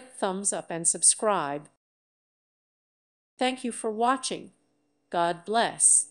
Click thumbs up and subscribe. Thank you for watching. God bless.